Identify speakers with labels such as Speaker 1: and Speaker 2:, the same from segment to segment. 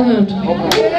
Speaker 1: Ireland.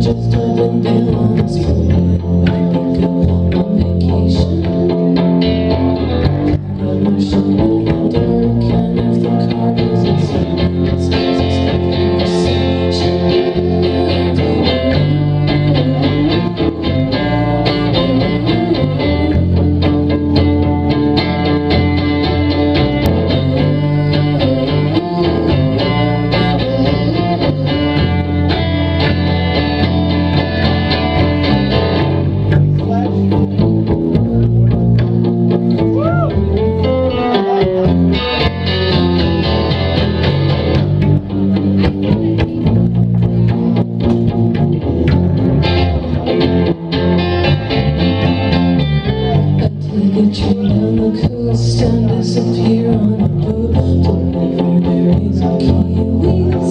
Speaker 1: Just a down a coast and disappear on a boat Don't ever kiwis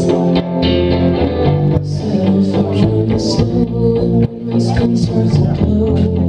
Speaker 1: Set if I drown the snow and my skin starts to glow